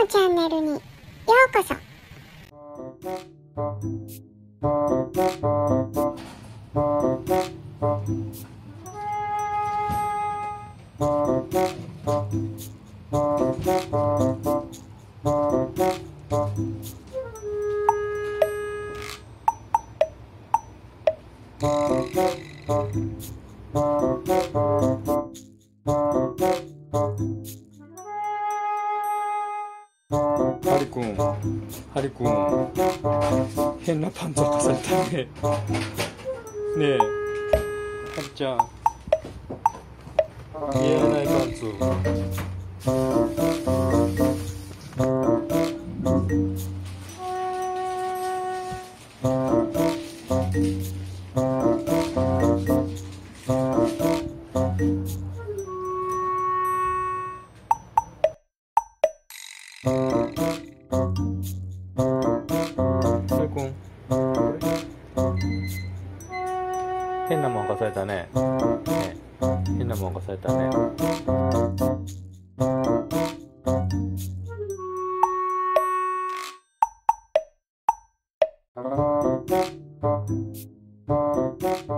のチャンネルに。ようこそ。ハリくん、ハリくん、変なパンツ履かされたね。ねえ、ハリちゃん、似合わないパンツ。ハリくん、これ変なもん履かされたね。ね変なもん履かされたねあ。